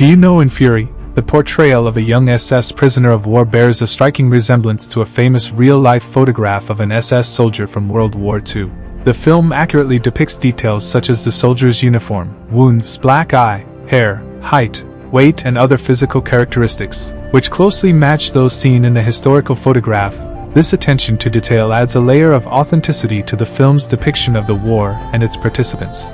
Do you know in Fury, the portrayal of a young SS prisoner of war bears a striking resemblance to a famous real-life photograph of an SS soldier from World War II. The film accurately depicts details such as the soldier's uniform, wounds, black eye, hair, height, weight and other physical characteristics, which closely match those seen in the historical photograph. This attention to detail adds a layer of authenticity to the film's depiction of the war and its participants.